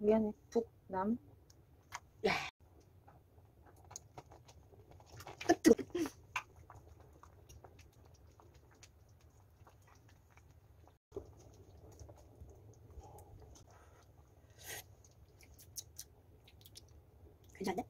미안해. 북남. 괜찮네?